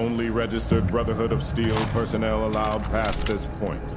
Only registered Brotherhood of Steel personnel allowed past this point.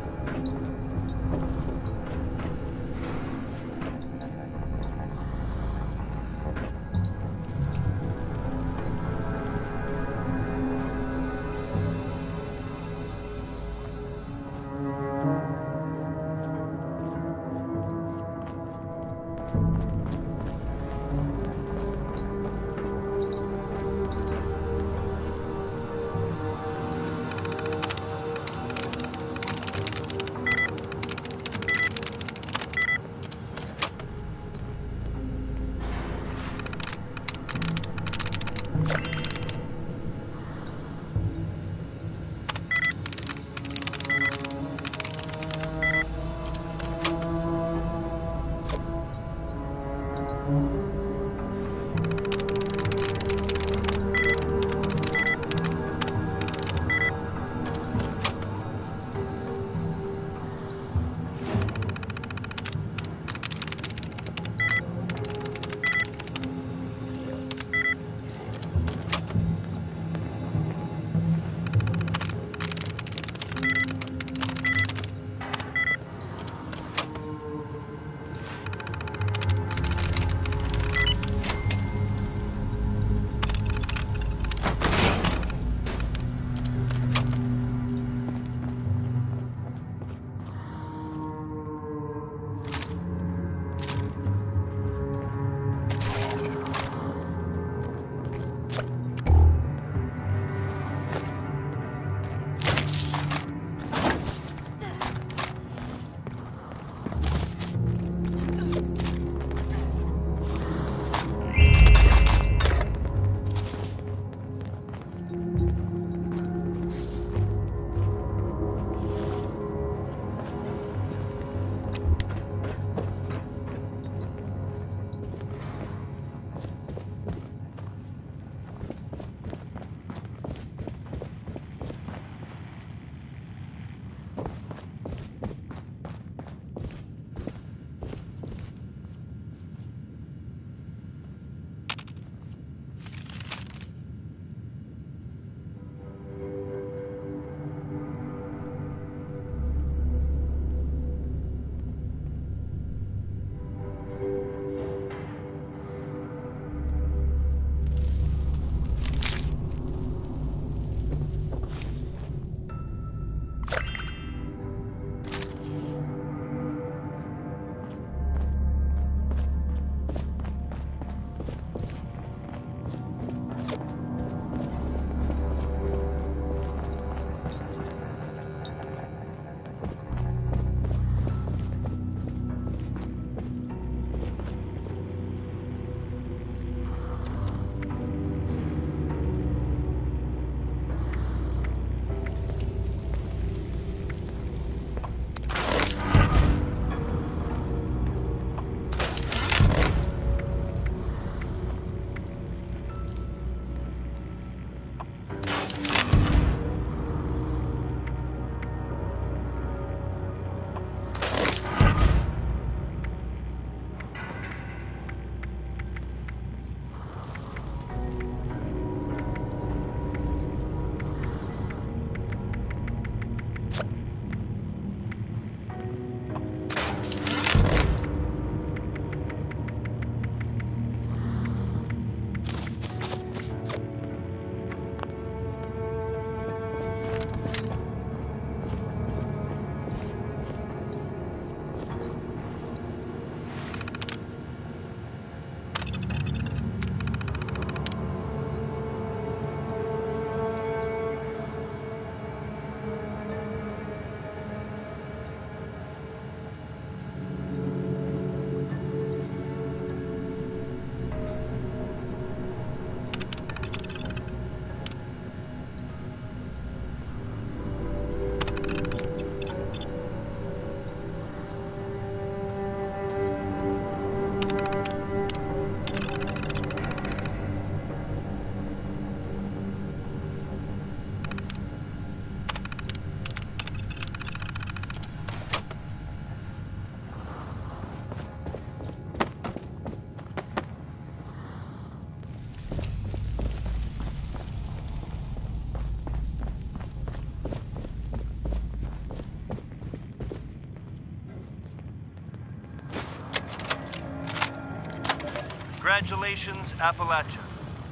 Congratulations, Appalachia.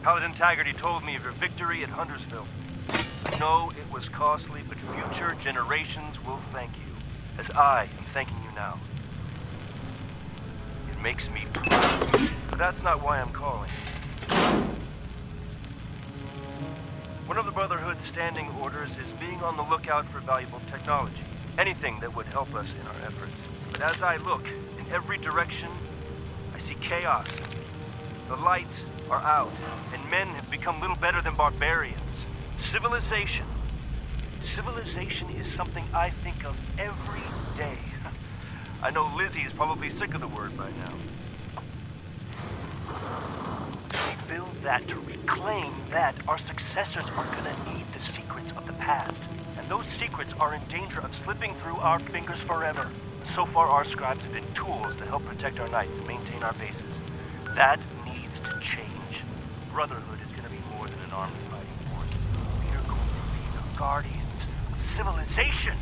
Paladin Taggerdy told me of your victory at Huntersville. No, it was costly, but future generations will thank you, as I am thanking you now. It makes me proud, but that's not why I'm calling. One of the Brotherhood's standing orders is being on the lookout for valuable technology. Anything that would help us in our efforts. But as I look in every direction, I see chaos. The lights are out, and men have become little better than barbarians. Civilization. Civilization is something I think of every day. I know Lizzie is probably sick of the word by now. We build that to reclaim that. Our successors are gonna need the secrets of the past. And those secrets are in danger of slipping through our fingers forever. So far, our scribes have been tools to help protect our knights and maintain our bases. That. Brotherhood is gonna be more than an army fighting force. We are going to be the guardians of civilization.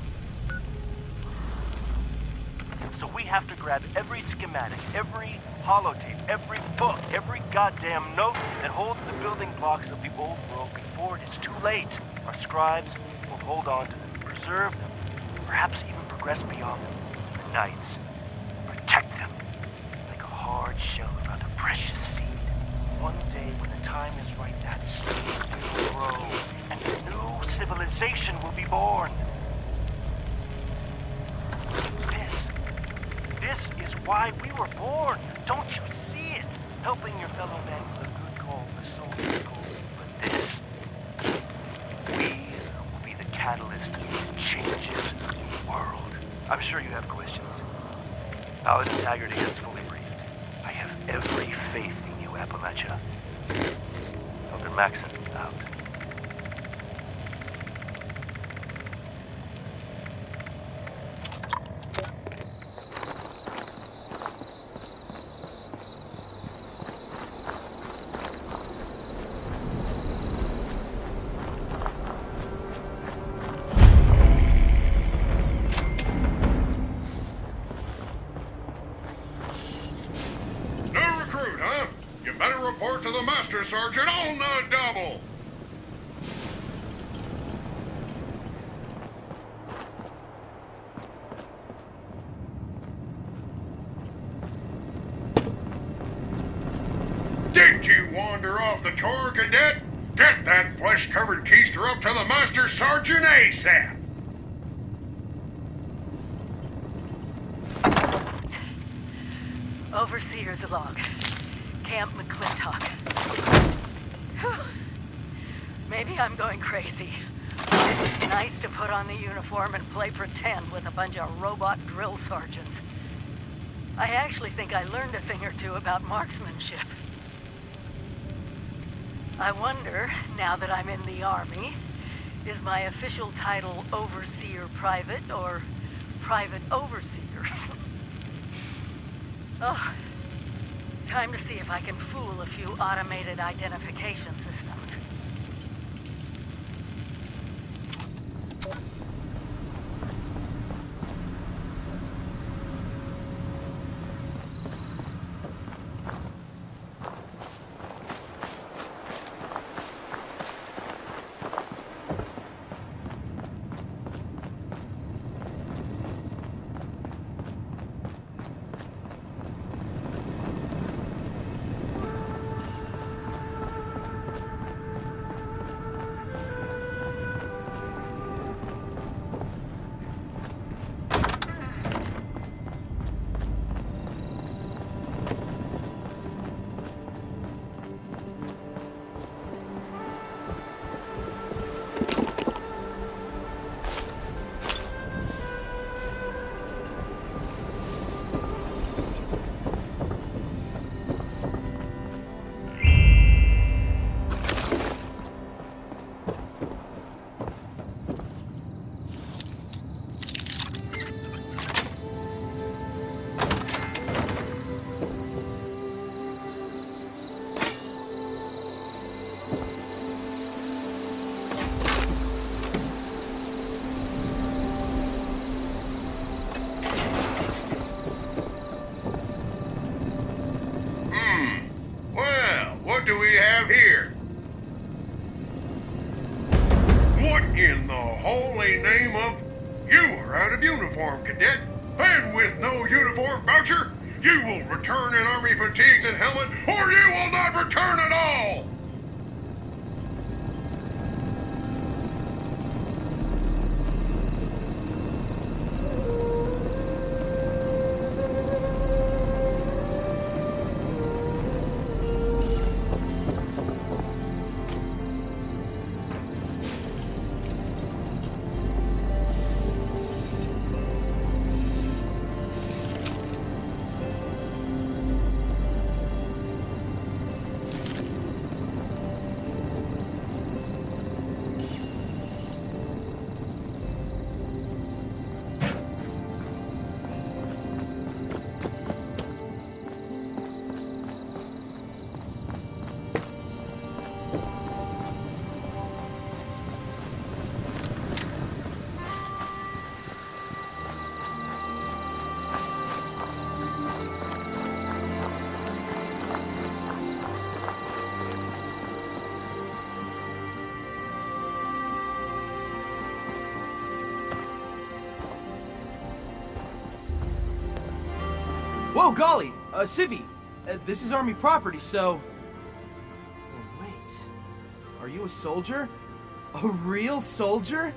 So we have to grab every schematic, every holotape, every book, every goddamn note that holds the building blocks of the old world before it is too late. Our scribes will hold on to them, preserve them, perhaps even progress beyond them. The knights protect them like a hard shell around a precious seed. One day when the time is right, that seed will grow, and a new civilization will be born. This, this is why we were born. Don't you see it? Helping your fellow men is a good call, a soldier's call. But this, we will be the catalyst that changes the world. I'm sure you have questions. Paladin Taggerdy is briefed. I have every faith in you, Appalachia. Elder Maxson, out. New recruit, huh? You better report to the Master Sergeant on the double. Did you wander off the tour, cadet? Get that flesh-covered keister up to the Master Sergeant ASAP. Overseer's log. Camp McClintock. Maybe I'm going crazy. It's nice to put on the uniform and play pretend with a bunch of robot drill sergeants. I actually think I learned a thing or two about marksmanship. I wonder, now that I'm in the Army, is my official title Overseer Private or Private Overseer? Oh, time to see if I can fool a few automated identification systems. Whoa, golly! Uh, Civi, uh, this is Army property, so... Oh, wait. Are you a soldier? A real soldier?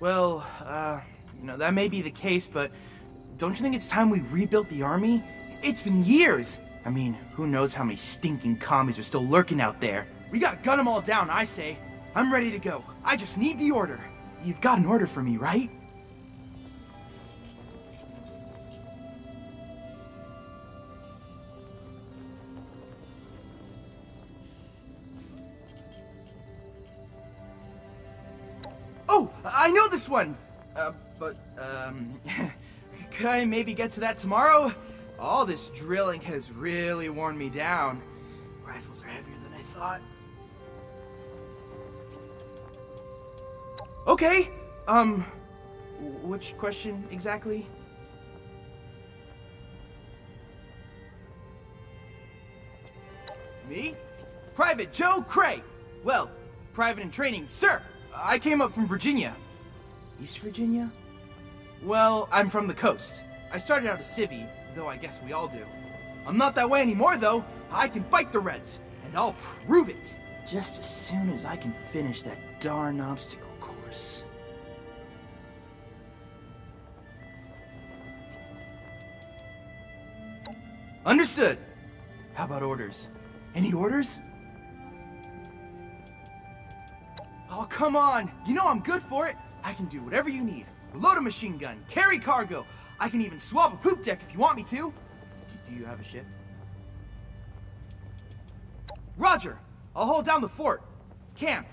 Well, uh, you know, that may be the case, but don't you think it's time we rebuilt the army? It's been years! I mean, who knows how many stinking commies are still lurking out there? We gotta gun them all down, I say. I'm ready to go. I just need the order. You've got an order for me, right? Oh, I know this one! Uh, but, um, could I maybe get to that tomorrow? All this drilling has really worn me down. Rifles are heavier than I thought. Okay. Um, which question exactly? Me? Private Joe Cray. Well, private in training, sir. I came up from Virginia. East Virginia? Well, I'm from the coast. I started out a civvy, though I guess we all do. I'm not that way anymore, though. I can fight the Reds, and I'll prove it. Just as soon as I can finish that darn obstacle course. Understood. How about orders? Any orders? Oh, come on! You know I'm good for it! I can do whatever you need. Load a machine gun, carry cargo. I can even swab a poop deck if you want me to. Do you have a ship? Roger! I'll hold down the fort. Camp.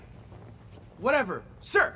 Whatever. Sir!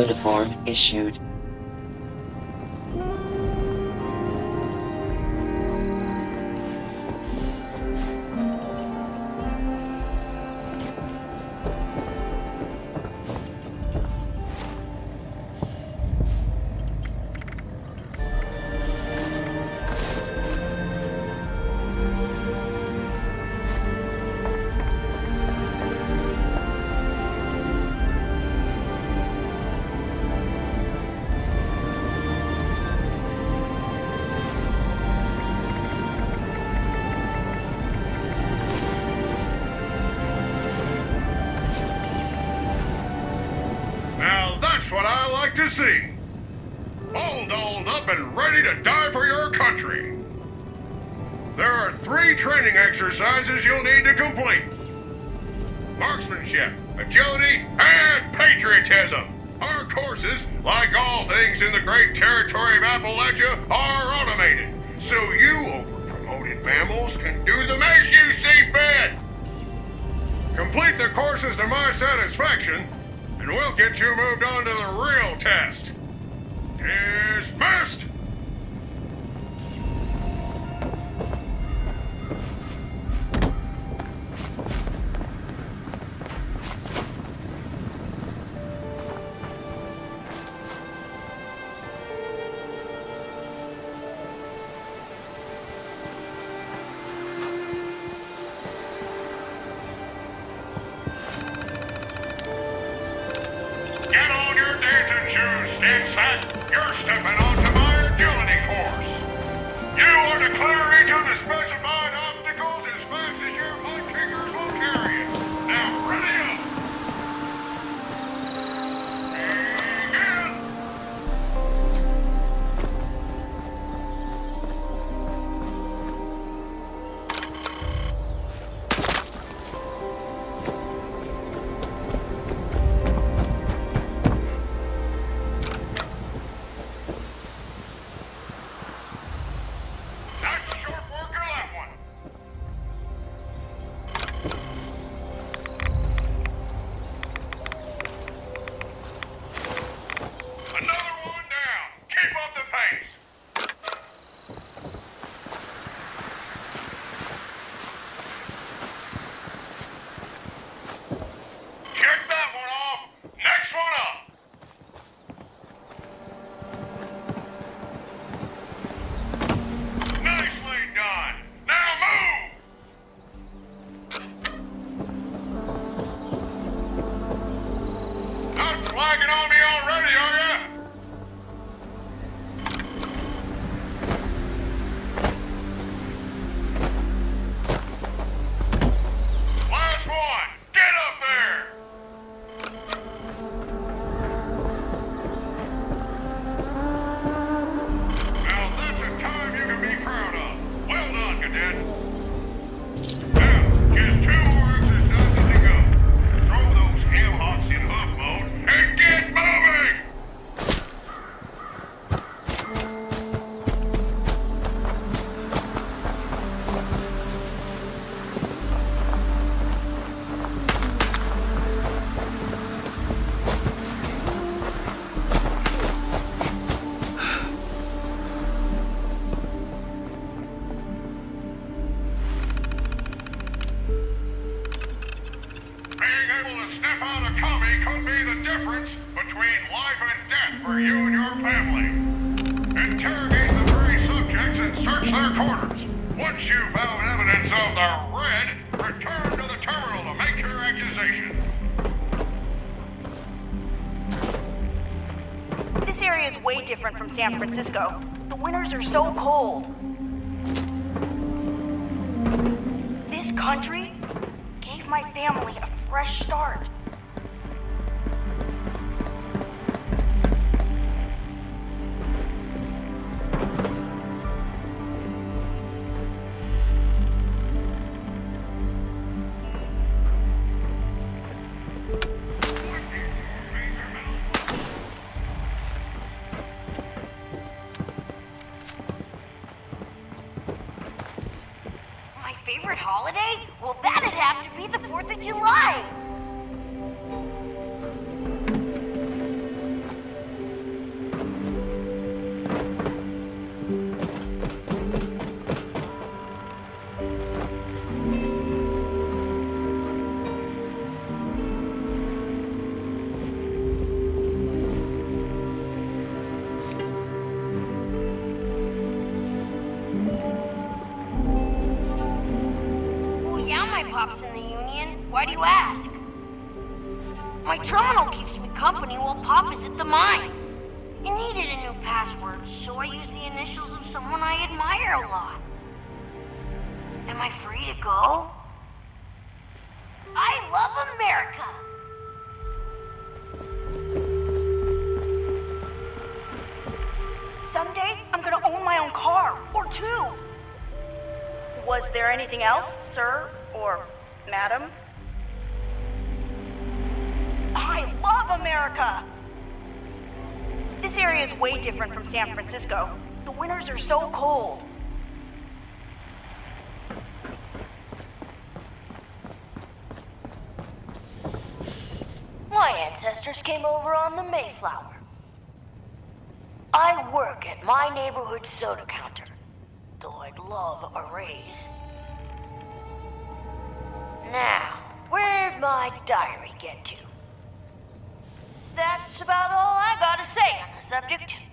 uniform issued. Like to see. All dolled up and ready to die for your country. There are three training exercises you'll need to complete. Marksmanship, agility, and patriotism. Our courses, like all things in the great territory of Appalachia, are automated, so you over-promoted mammals can do them as you see fit. Complete the courses to my satisfaction, we'll get you moved on to the real test. Dismissed! favorite holiday? Well, that'd have to be the 4th of July. so cold. My ancestors came over on the Mayflower. I work at my neighborhood soda counter, though I'd love a raise. Now, where'd my diary get to? That's about all I gotta say on the subject.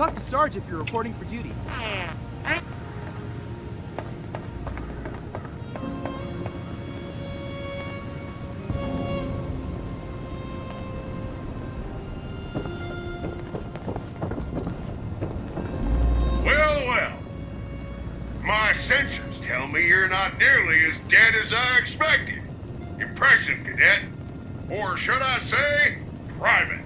Talk to Sarge if you're reporting for duty. Well, well. My sensors tell me you're not nearly as dead as I expected. Impressive, cadet. Or should I say, private.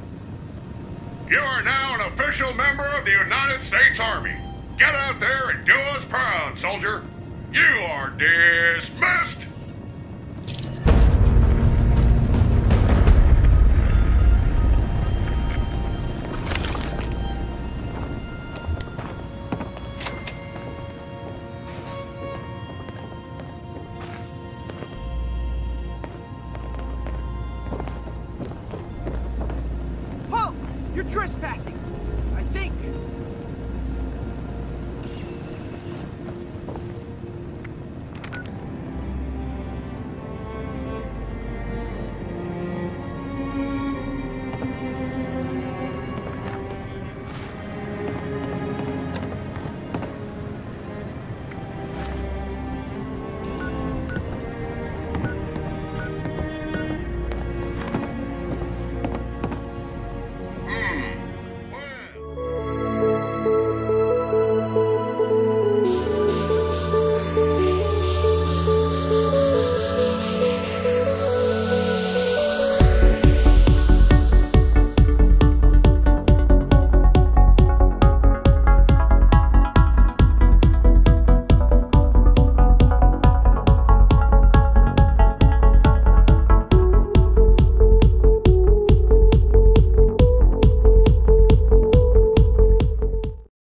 You are now an official member of the United States Army. Get out there and do us proud, soldier. You are dismissed.